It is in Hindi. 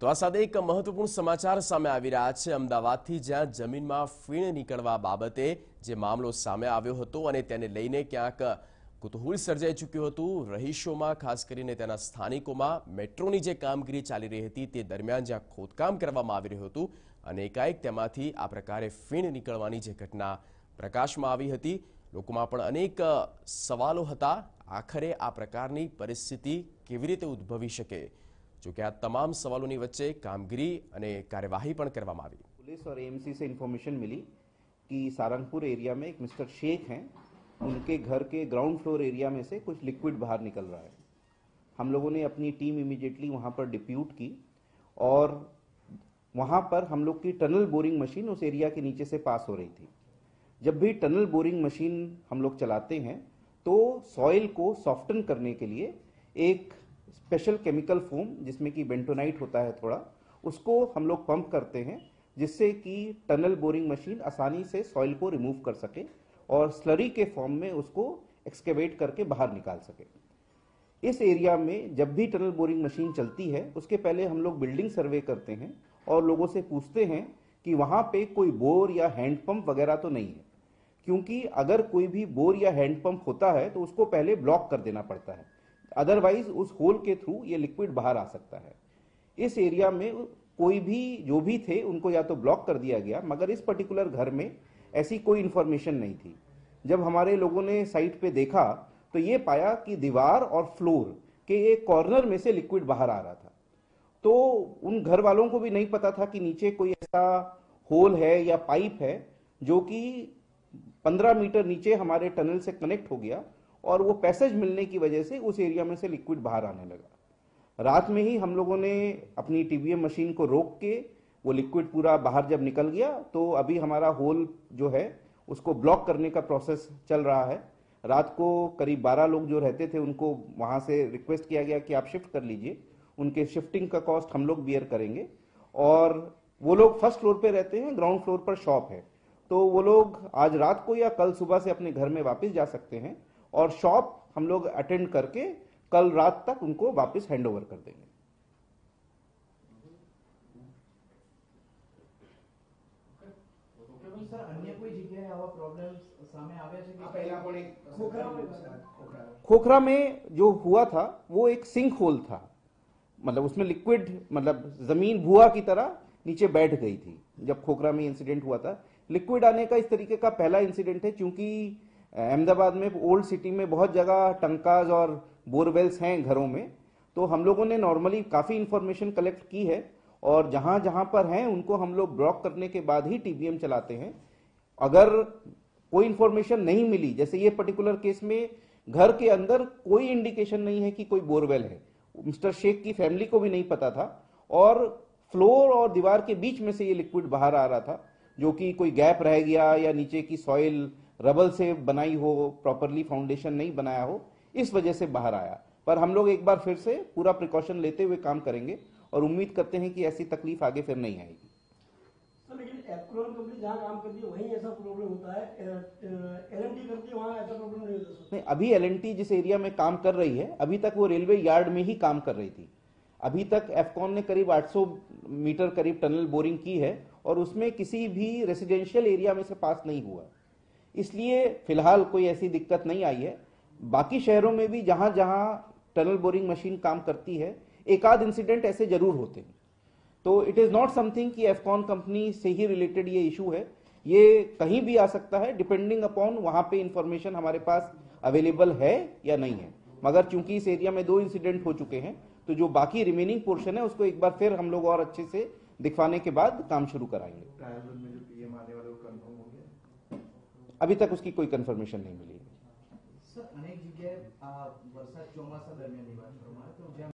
તો આ સાથે એક મહત્વપૂર્ણ સમાચાર સામે આવી રહ્યા છે. અમદાવાદથી જ્યાં જમીનમાં ફીણ નીકળવા બાબતે જે મામલો સામે આવ્યો હતો અને તેને લઈને ક્યાંક કુતૂહલ સર્જાઈ ચૂક્યું હતું. રહીશોમાં, ખાસ કરીને તેના સ્થાનિકોમાં, મેટ્રોની જે કામગીરી ચાલી રહી હતી તે દરમિયાન જ્યાં ખોદકામ કરવામાં આવી રહ્યું હતું અને એકાએક તેમાંથી આ પ્રકારે ફીણ નીકળવાની જે ઘટના પ્રકાશમાં આવી હતી. લોકોમાં પણ અનેક સવાલો હતા. આખરે આ પ્રકારની પરિસ્થિતિ કેવી રીતે ઉદ્ભવી શકે? જોકે આ તમામ સવાલોની વચ્ચે કામગીરી અને કાર્યવાહી પણ કરવામાં આવી पुलिस और एएमसी से इन्फॉर्मेशन मिली कि सारंगपुर एरिया में एक मिस्टर शेख हैं उनके घर के ग्राउंड फ्लोर एरिया में से कुछ लिक्विड बाहर निकल रहा है हम लोगों ने अपनी टीम इमीडिएटली वहाँ पर डिप्यूट की और वहाँ पर हम लोग की टनल बोरिंग मशीन उस एरिया के नीचे से पास हो रही थी जब भी टनल बोरिंग मशीन हम लोग चलाते हैं तो सॉइल को सॉफ्टन करने के लिए एक स्पेशल केमिकल फोम जिसमें कि बेंटोनाइट होता है थोड़ा, उसको हम लोग पंप करते हैं, जिससे कि टनल बोरिंग मशीन आसानी से सॉइल को रिमूव कर सके और स्लरी के फॉर्म में उसको एक्सकेवेट करके बाहर निकाल सके। इस एरिया में जब भी टनल बोरिंग मशीन चलती है, उसके पहले हम लोग बिल्डिंग सर्वे करते हैं और लोगों से पूछते हैं कि वहाँ पे कोई बोर या हैंडपंप वगैरह तो नहीं है। क्योंकि अगर कोई भी बोर या हैंडपंप होता है तो उसको पहले ब्लॉक कर देना पड़ता है। अदरवाइज़ उस होल के थ्रू ये लिक्विड बाहर आ सकता है। इस एरिया में कोई भी, जो भी थे, उनको या तो ब्लॉक कर दिया गया, मगर इस पर्टिकुलर घर में ऐसी कोई इंफॉर्मेशन नहीं थी। जब हमारे लोगों ने साइट पे देखा तो ये पाया कि दीवार और फ्लोर के एक कॉर्नर में से लिक्विड बाहर आ रहा था। तो उन घर वालों को भी नहीं पता था कि नीचे कोई ऐसा होल है या पाइप है, जो कि 15 मीटर नीचे हमारे टनल से कनेक्ट हो गया। और वो पैसेज मिलने की वजह से उस एरिया में से लिक्विड बाहर आने लगा। रात में ही हम लोगों ने अपनी टीबीएम मशीन को रोक के वो लिक्विड पूरा बाहर जब निकल गया तो अभी हमारा होल जो है, उसको ब्लॉक करने का प्रोसेस चल रहा है। रात को करीब 12 लोग जो रहते थे, उनको वहाँ से रिक्वेस्ट किया गया कि आप शिफ्ट कर लीजिए। उनके शिफ्टिंग का कॉस्ट हम लोग बियर करेंगे। और वो लोग फ़र्स्ट फ्लोर पे रहते हैं ग्राउंड फ्लोर पर शॉप है। तो वो लोग आज रात को या कल सुबह से अपने घर में वापस जा सकते हैं। और शॉप हम लोग अटेंड करके कल रात तक उनको वापस हैंड ओवर कर देंगे। खोखरा में जो हुआ था वो एक सिंक होल था। मतलब उसमें लिक्विड मतलब ज़मीन भुआ की तरह नीचे बैठ गई थी। जब खोखरा में इंसिडेंट हुआ था लिक्विड आने का इस तरीके का पहला इंसिडेंट है क्योंकि अहमदाबाद में ओल्ड सिटी में बहुत जगह टंकाज और बोरवेल्स हैं घरों में। तो हम लोगों ने नॉर्मली काफ़ी इंफॉर्मेशन कलेक्ट की है और जहाँ जहाँ पर हैं, उनको हम लोग ब्लॉक करने के बाद ही टीबीएम चलाते हैं। अगर कोई इंफॉर्मेशन नहीं मिली, जैसे ये पर्टिकुलर केस में घर के अंदर कोई इंडिकेशन नहीं है कि कोई बोरवेल है। मिस्टर शेख की फैमिली को भी नहीं पता था और फ्लोर और दीवार के बीच में से ये लिक्विड बाहर आ रहा था, जो कि कोई गैप रह गया या नीचे की सॉइल रबल से बनाई हो प्रॉपरली फाउंडेशन नहीं बनाया हो इस वजह से बाहर आया। पर हम लोग एक बार फिर से पूरा प्रिकॉशन लेते हुए काम करेंगे और उम्मीद करते हैं कि ऐसी तकलीफ़ आगे फिर नहीं आएगी। सर लेकिन एप्रोन कंपनी जहाँ काम करती वहीं ऐसा प्रॉब्लम होता है। एल एन टी करती वहाँ ऐसा प्रॉब्लम नहीं होता सर। नहीं अभी एल जिस एरिया में काम कर रही है अभी तक वो रेलवे यार्ड में ही काम कर रही थी। अभी तक एफकॉन ने करीब 800 मीटर करीब टनल बोरिंग की है और उसमें किसी भी रेसिडेंशियल एरिया में से पास नहीं हुआ। इसलिए फ़िलहाल कोई ऐसी दिक्कत नहीं आई है। बाकी शहरों में भी जहाँ जहाँ टनल बोरिंग मशीन काम करती है, एक आध इंसिडेंट ऐसे ज़रूर होते हैं। तो इट इज़ नॉट समथिंग कि एफकॉन कंपनी से ही रिलेटेड ये इशू है। ये कहीं भी आ सकता है डिपेंडिंग अपॉन वहाँ पे इंफॉर्मेशन हमारे पास अवेलेबल है या नहीं है। मगर चूँकि इस एरिया में दो इंसिडेंट हो चुके हैं तो जो बाकी रिमेनिंग पोर्शन है, उसको एक बार फिर हम लोग और अच्छे से दिखवाने के बाद काम शुरू कराएँगे ट्रायल रन में जो पीएम आने वाले वो कंफर्म हो गया अभी तक उसकी कोई कंफर्मेशन नहीं मिली। है